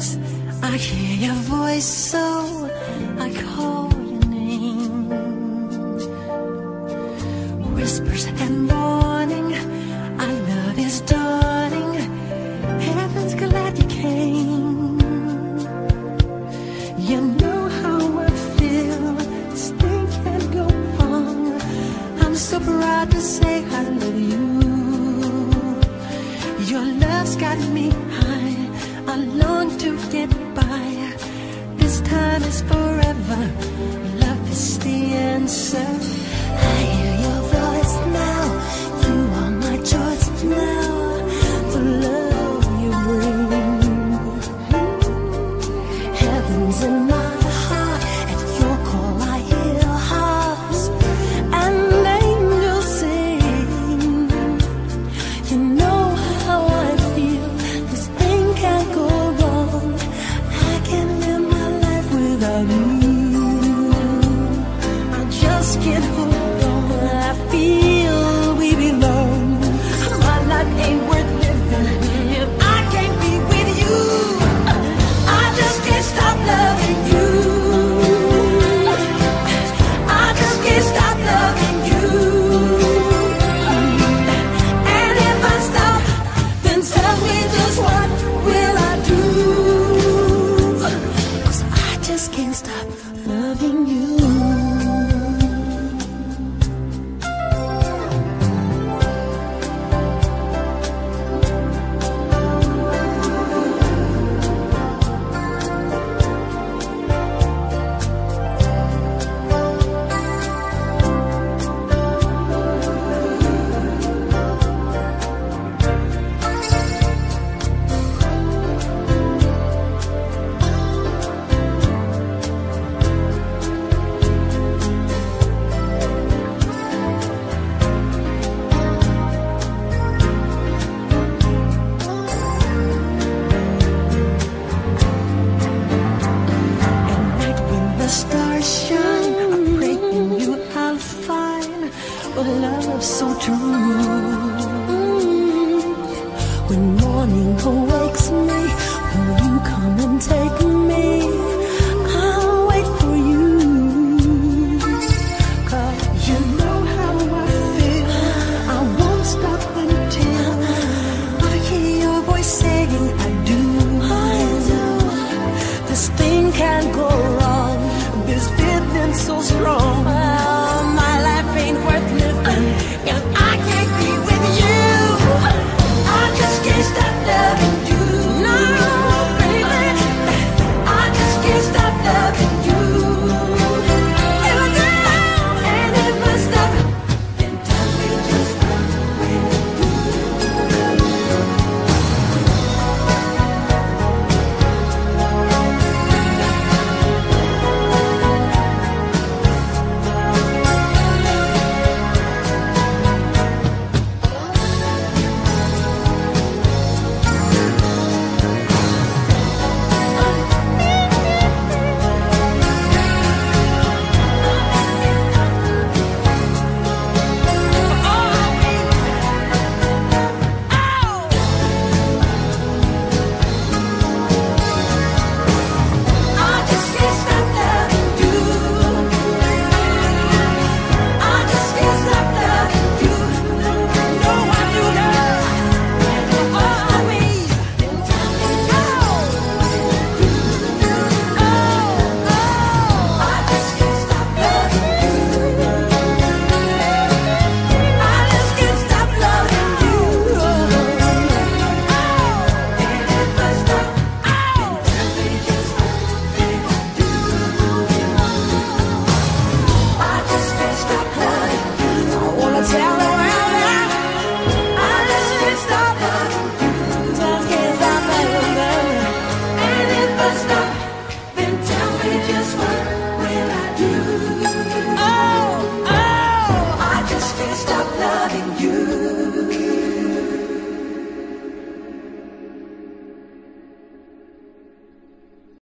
I hear your voice, so I call your name. Whispers and warning, our love is dawning. Heaven's glad you came. You know how I feel, this thing can't go wrong. I'm so proud to say I love you. Your love's got me to get by. This time is forever. Love is the answer. for love so true. Mm -hmm. When morning awakes me.